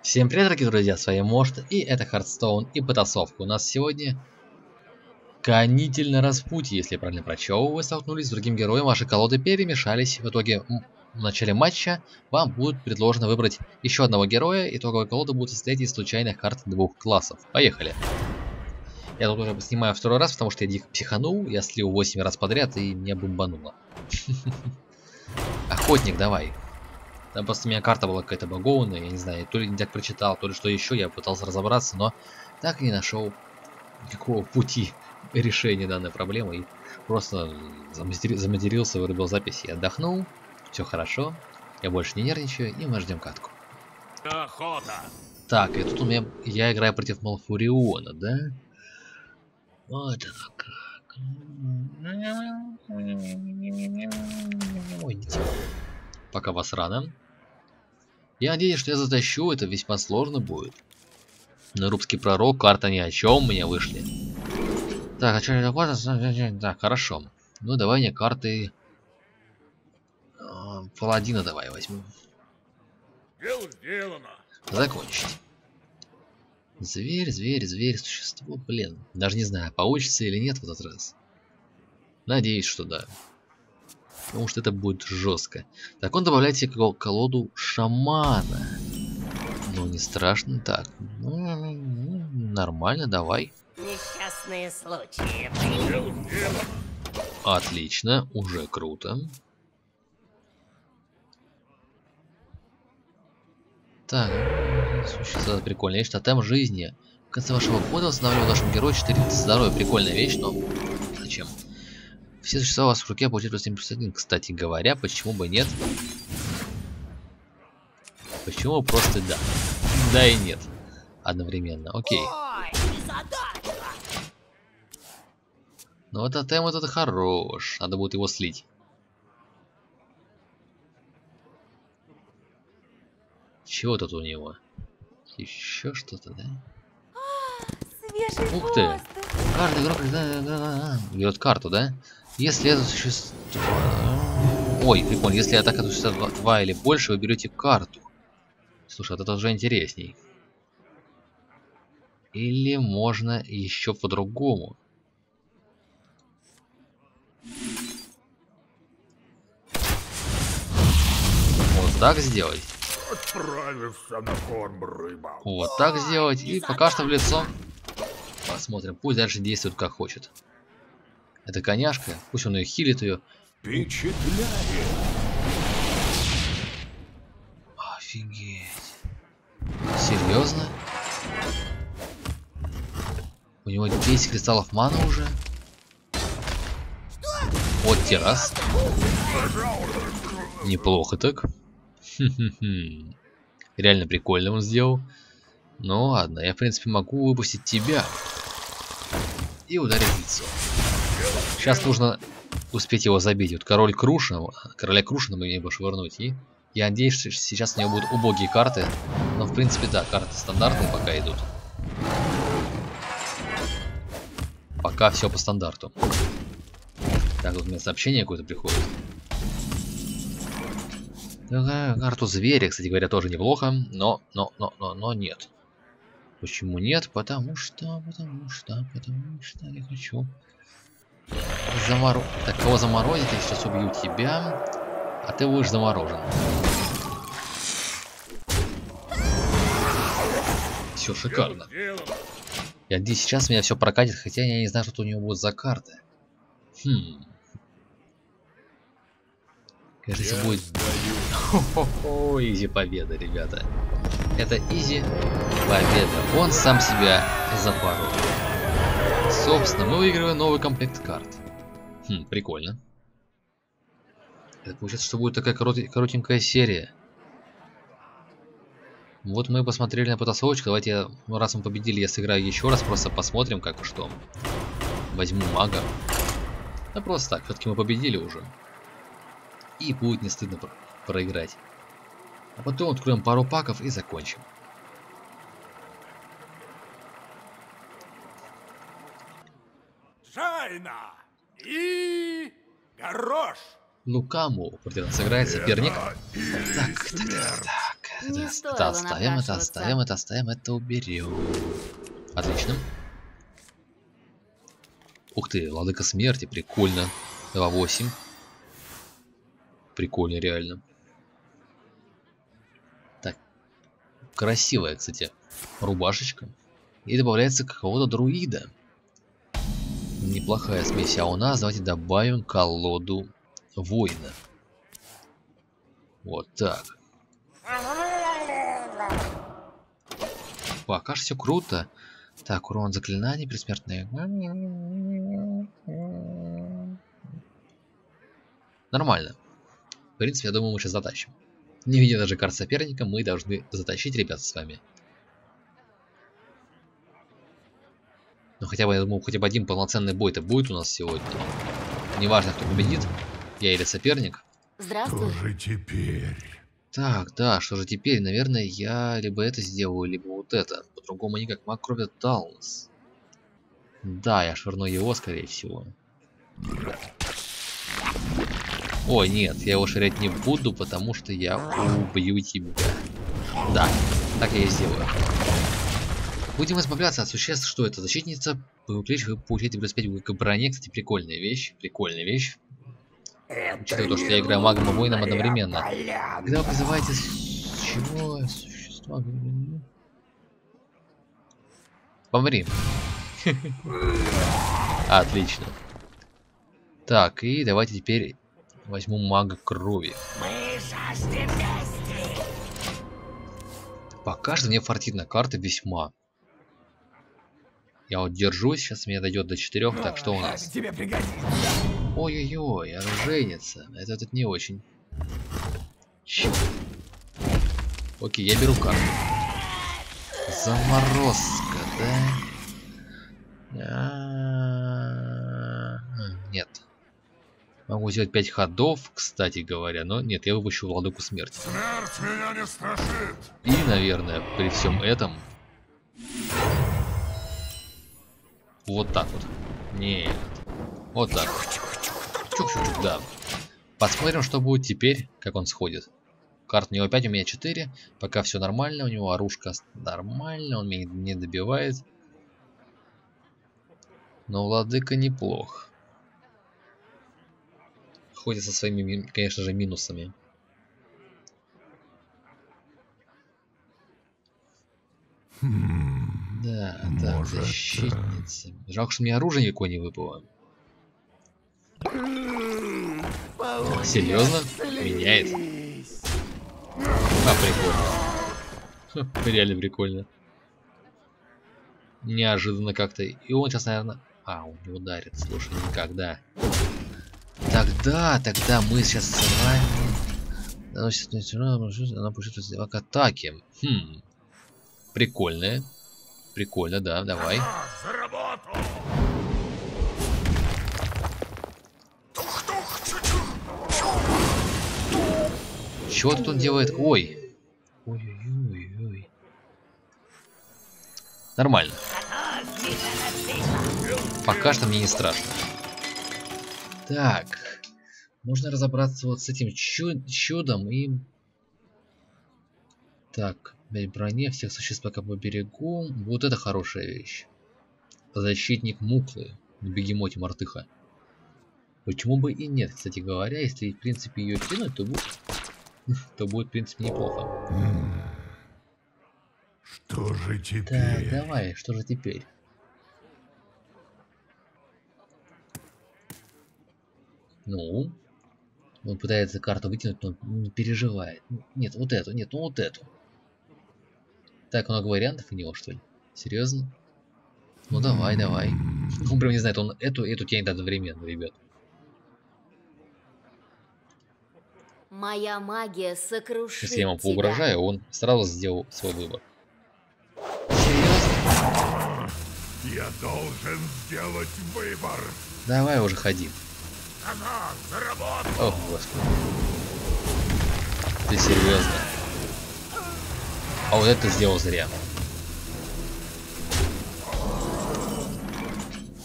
Всем привет, дорогие друзья, с вами Мошт, и это Хардстоун и потасовка. У нас сегодня конительно распутье, если я правильно прочел. Вы столкнулись с другим героем, ваши колоды перемешались. В итоге, в начале матча вам будет предложено выбрать еще одного героя. Итоговая колода будет состоять из случайных карт двух классов. Поехали. Я тут уже снимаю второй раз, потому что я дико психанул, я слил 8 раз подряд и меня бомбануло. Охотник, давай. Там просто у меня карта была какая-то багованная, я не знаю, то ли не так прочитал, то ли что еще, я пытался разобраться, но так и не нашел никакого пути решения данной проблемы и просто заматерился, вырубил запись и отдохнул, все хорошо, я больше не нервничаю, и мы ждем катку. Охота! Так, и тут у меня, я играю против Малфуриона, да? Вот оно как. Ой, Пока вас рано. Я надеюсь, что я затащу, это весьма сложно будет. Но рубский пророк, карта ни о чем, у меня вышли. Так, а что это такое? Так, хорошо. Ну, давай мне карты... А, паладина давай возьму. Дело сделано. Закончить. Зверь, зверь, зверь, существо, блин. Даже не знаю, получится или нет в этот раз. Надеюсь, что да потому что это будет жестко. Так, он добавляет себе колоду шамана. Ну, не страшно. Так, ну, нормально, давай. Несчастные случаи. Отлично, уже круто. Так, существо прикольная вещь. Тотем жизни. В конце вашего хода восстанавливаю вашему герою 4 здоровья. Прикольная вещь, но зачем? Все существа у вас в руке получают 7 плюс 1. Кстати говоря, почему бы нет? Почему просто да? Да и нет. Одновременно. Окей. Ну вот тотем этот хорош. Надо будет его слить. Чего тут у него? Еще что-то, да? Ух ты! Карта игрок берет карту, да? Если это существо... Ой, прикольно, если атака существа 2 или больше, вы берете карту. Слушай, вот это уже интересней. Или можно еще по-другому. Вот так сделать. Отправишься на корм рыба. Вот так сделать. И пока что в лицо. Посмотрим. Пусть дальше действует как хочет. Это коняшка, пусть он ее хилит ее. Впечатляет. Офигеть. Серьезно? У него 10 кристаллов мана уже. Вот террас. Неплохо так. Реально прикольно он сделал. Ну ладно, я в принципе могу выпустить тебя и ударить в лицо. Сейчас нужно успеть его забить. Вот король Крушина, короля Крушина мы не швырнуть. И я надеюсь, что сейчас у него будут убогие карты. Но в принципе да, карты стандартные пока идут. Пока все по стандарту. Так, тут у меня сообщение какое-то приходит. Карту зверя, кстати говоря, тоже неплохо, но, но, но, но, но нет. Почему нет? Потому что, потому что, потому что я хочу заморо... Так, кого заморозить? Я сейчас убью тебя, а ты будешь заморожен. Все шикарно. Я надеюсь, сейчас меня все прокатит, хотя я не знаю, что у него будет за карты. Хм. Кажется, будет... Хо-хо-хо, изи победа, ребята. Это изи победа. Он сам себя запорол. Собственно, мы выигрываем новый комплект карт. Хм, прикольно. Это получается, что будет такая коротенькая серия. Вот мы посмотрели на потасовочку. Давайте, я, раз мы победили, я сыграю еще раз. Просто посмотрим, как и что. Возьму мага. Да просто так. Все-таки мы победили уже. И будет не стыдно про проиграть. А потом откроем пару паков и закончим. Шайна и горош. Ну кому против нас сыграет соперник? Так, так, так, так. это, это оставим, это оставим, это оставим, это уберем. Отлично. Ух ты, Владыка Смерти, прикольно. 2.8. Прикольно, реально. Так. Красивая, кстати, рубашечка. И добавляется какого-то друида. Неплохая смесь. А у нас давайте добавим колоду воина. Вот так. Пока все круто. Так, урон заклинаний, предсмертные. Нормально. В принципе, я думаю, мы сейчас затащим. Не видя даже карт соперника, мы должны затащить ребят с вами. Ну хотя бы, я думаю, хотя бы один полноценный бой-то будет у нас сегодня. Неважно, кто победит, я или соперник. Здравствуй. Что же теперь? Так, да, что же теперь? Наверное, я либо это сделаю, либо вот это. По-другому никак. Маг крови Талнс. Да, я швырну его, скорее всего. Ой, нет, я его швырять не буду, потому что я убью тебя. Да, так я и сделаю. Будем избавляться от существ. Что это? Защитница. Плечь вы получаете плюс 5 к броне. Кстати, прикольная вещь. Прикольная вещь. Учитывая то, что я играю магом и воином одновременно. Когда вы призываете с чего существа? Помри. Отлично. Так, и давайте теперь возьму мага крови. Пока что мне фартит на карты весьма. Я вот держусь, сейчас мне дойдет до 4, так что у нас? Ой-ой-ой, оружейница. Это тут не очень. Чё? Окей, я беру карту. Заморозка, да? А, Нет. Могу сделать 5 ходов, кстати говоря, но нет, я выпущу владыку смерти. Смерть меня не страшит. И, наверное, при всем этом... Вот так вот. Нет. Вот так. Чук-чук-чук, да. Посмотрим, что будет теперь, как он сходит. Карт у него 5, у меня 4. Пока все нормально, у него оружка нормально, он меня не добивает. Но владыка неплох. Ходит со своими, конечно же, минусами. Хм, Да, так, Может, защитница. Жалко, что мне оружие никакое не выпало. Серьезно? Меняет? А, прикольно. Ха, Реально прикольно. Неожиданно как-то. И он сейчас, наверное... А, он не ударит. Слушай, никогда. Тогда, тогда мы сейчас с вами... Наносит она пушит к атаке. Хм. Прикольная. Прикольно, да, давай. Работу. Чего тут он делает? Ой. Ой-ой-ой. Нормально. Пока что мне не страшно. Так. Нужно разобраться вот с этим чу чудом и... Так. Бей броне всех существ пока по берегу. Вот это хорошая вещь. Защитник Муклы. На бегемоте мартыха. Почему бы и нет, кстати говоря, если в принципе ее кинуть, то будет, то будет в принципе неплохо. Что же Так, теперь? давай, что же теперь? Ну, он пытается карту вытянуть, но не переживает. Нет, вот эту, нет, ну вот эту. Так много вариантов у него, что ли? Серьезно? Ну давай, давай. Он прям не знает, он эту и эту тянет одновременно, ребят. Моя магия сокрушит Если я ему тебя. поугрожаю, он сразу сделал свой выбор. Серьезно? Я должен сделать выбор. Давай уже ходи. Ох, господи. Ты серьезно? А вот это сделал зря.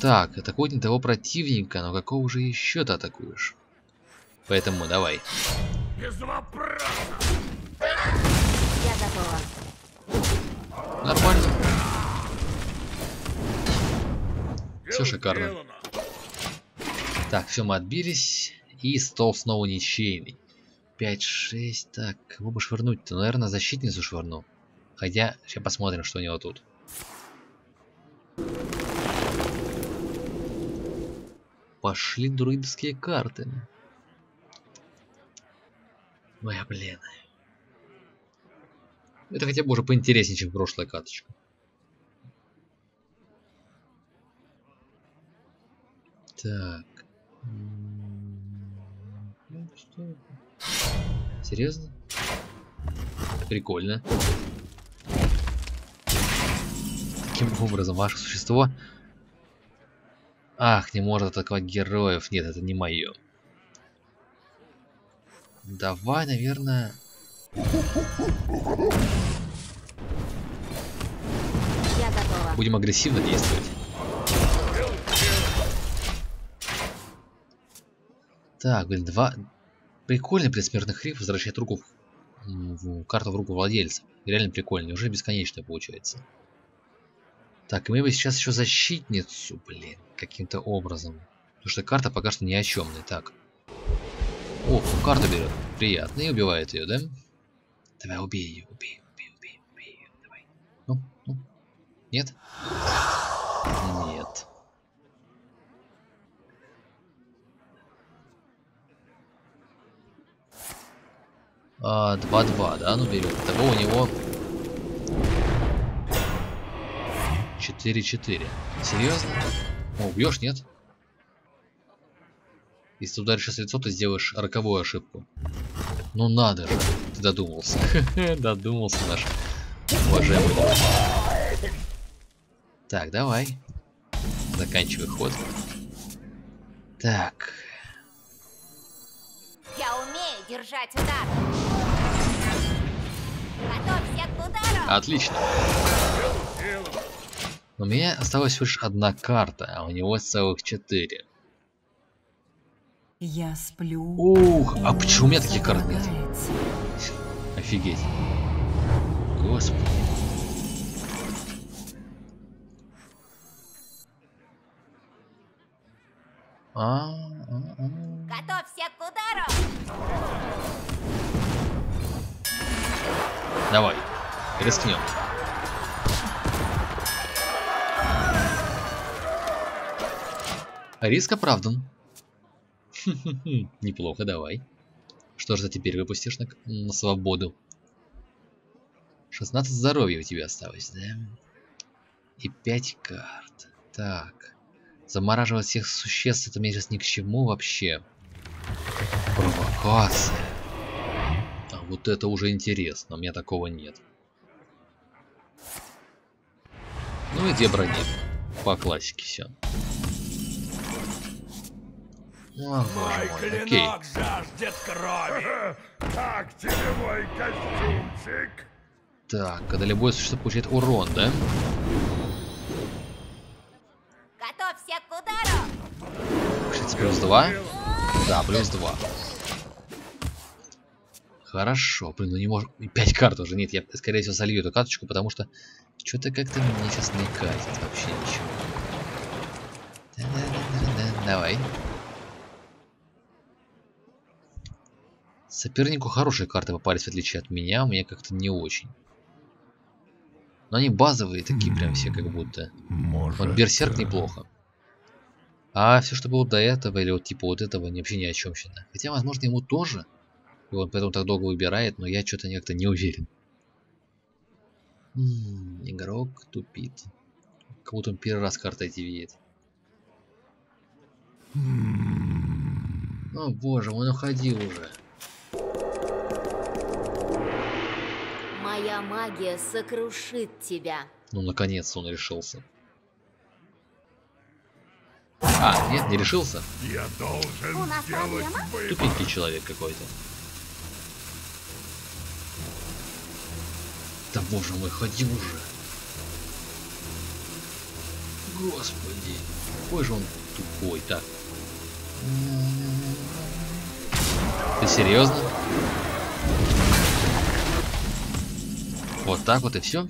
Так, атакует не того противника, но какого же еще ты атакуешь? Поэтому давай. Без вопросов. Я готова. Нормально. Дело шикарно. Так, все, мы отбились. И стол снова ничейный. 5-6. Так, кого бы швырнуть-то? Ну, Наверное, защитницу швырну. Хотя, сейчас посмотрим, что у него тут. Пошли друидские карты. Ой, блин. Это хотя бы уже поинтереснее, чем прошлая карточка. Так. Это? Серьезно? Прикольно. Таким образом, ваше существо... Ах, не может атаковать героев. Нет, это не мое. Давай, наверное... Будем агрессивно действовать. Так, блин, два... Прикольный предсмертный хрип возвращает руку в... в карту в руку владельца. Реально прикольно, уже бесконечно получается. Так, и мы бы сейчас еще защитницу, блин, каким-то образом. Потому что карта пока что ни о чемная. Так. О, карту берет. Приятно. И убивает ее, да? Давай, убей ее, убей, убей, убей, убей ее. Давай. Ну, ну. Нет? Нет. 2-2, да, ну берет. Того у него 4-4. Серьезно? О, убьешь, нет? Если ты ударишь сейчас лицо, ты сделаешь роковую ошибку. Ну надо же, ты додумался. Додумался наш уважаемый. Так, давай. Заканчивай ход. Так, Я умею держать удар. Отлично. У меня осталась лишь одна карта, а у него целых четыре. Я сплю. Ух, а почему у меня он таких карт нет? Офигеть. Господи. А, а, а. Готовься к удару. Давай, рискнем. Риск оправдан. Неплохо, давай. Что же ты теперь выпустишь на, на свободу? 16 здоровья у тебя осталось, да? И 5 карт. Так. Замораживать всех существ это мне сейчас ни к чему вообще. Провокация. А вот это уже интересно, у меня такого нет. Ну и две брони. По классике все. О, боже мой, окей. жаждет крови. Так тебе мой костюмчик. Так, когда любое существо получает урон, да? Готовься к удару. Получается плюс 2? Да, плюс 2. Хорошо, блин, ну не может... 5 карт уже, нет, я скорее всего солью эту карточку, потому что что-то как-то мне сейчас не катит вообще ничего. Да-да-да-да-да, Давай. Сопернику хорошие карты попались, в отличие от меня, у меня как-то не очень. Но они базовые такие прям все как будто. Может. Вот Берсерк неплохо. А все, что было до этого, или вот типа вот этого, вообще ни о чем считаю. Хотя, возможно, ему тоже. И он поэтому так долго выбирает, но я что-то как-то не уверен. М, игрок тупит. Как будто он первый раз картой эти видит. О боже, он уходил уже. Моя магия сокрушит тебя. Ну, наконец он решился. А, нет, не решился. Я У должен нас сделать проблема? выбор. Тупенький человек какой-то. Да боже мой, ходи уже. Господи, какой же он тупой. Так. Ты серьезно? Вот так вот и все.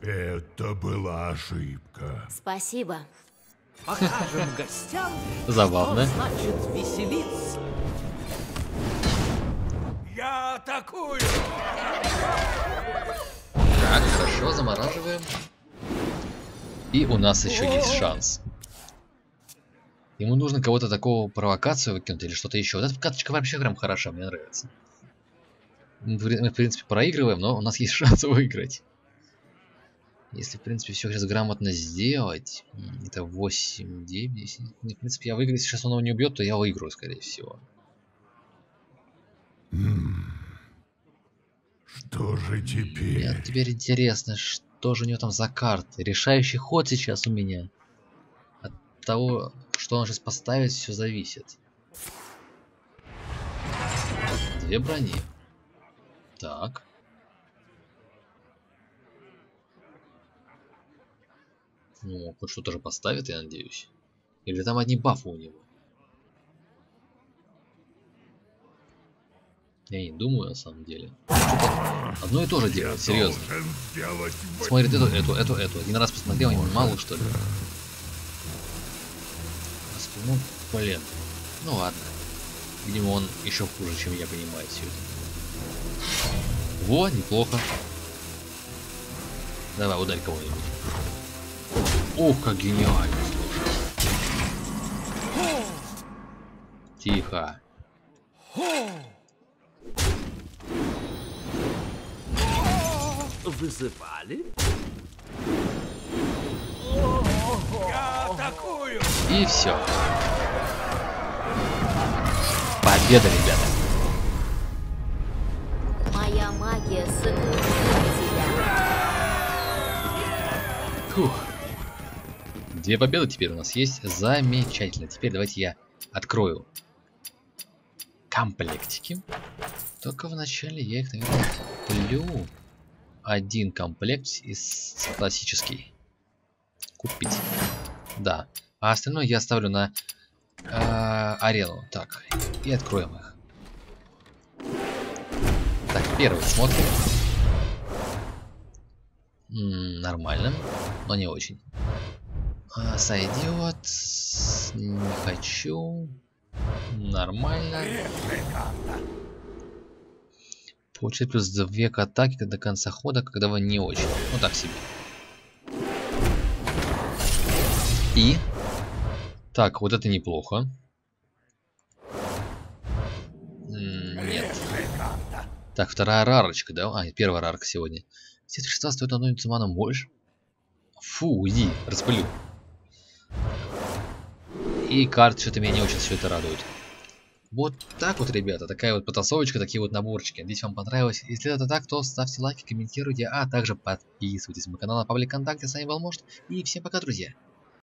Это была ошибка. Спасибо. Покажем гостям, Забавно. значит веселиться. Я атакую! Хорошо, замораживаем. И у нас еще есть шанс. Ему нужно кого-то такого провокацию выкинуть или что-то еще. Вот эта каточка вообще прям хороша, мне нравится. Мы, в принципе, проигрываем, но у нас есть шанс выиграть. Если, в принципе, все сейчас грамотно сделать, это 8, 9, 10. В принципе, я выиграю. Если сейчас он его не убьет, то я выиграю, скорее всего. Что же Мне теперь? теперь интересно, что же у него там за карты. Решающий ход сейчас у меня. От того, что он сейчас поставит, все зависит. Две брони. Так. Ну, хоть что-то же поставит, я надеюсь. Или там одни бафы у него. Я не думаю, на самом деле. Одно и то же делает, серьезно. Смотрит эту, эту, эту, эту. Один раз посмотрел, ему мало что ли. Господи, Ну, блин. Ну ладно. Видимо, он еще хуже, чем я понимаю все это. Во, неплохо. Давай, ударь кого-нибудь. Ух, как гениально, слушай. Тихо. Вызывали? Я атакую! И все. Победа, ребята. Моя магия сокрушит тебя. Фух. Две победы теперь у нас есть. Замечательно. Теперь давайте я открою комплектики. Только вначале я их, наверное, куплю. Один комплект из классический. Купить. Да. А остальное я оставлю на э, арену. Так. И откроем их. Так, первый смотрим. Нормально, но не очень. А, сойдет. Не хочу. Нормально. Получает плюс 2 к атаке до конца хода, когда вы не очень. Ну так себе. И. Так, вот это неплохо. Нет. Так, вторая рарочка, да? А, первая рарка сегодня. Все существа стоят одной маном больше. Фу, уйди, распылю. И карт что-то меня не очень все это радует. Вот так вот, ребята, такая вот потасовочка, такие вот наборчики. Надеюсь, вам понравилось. Если это так, то ставьте лайки, комментируйте, а также подписывайтесь на мой канал на паблик ВКонтакте. С вами был Может. И всем пока, друзья.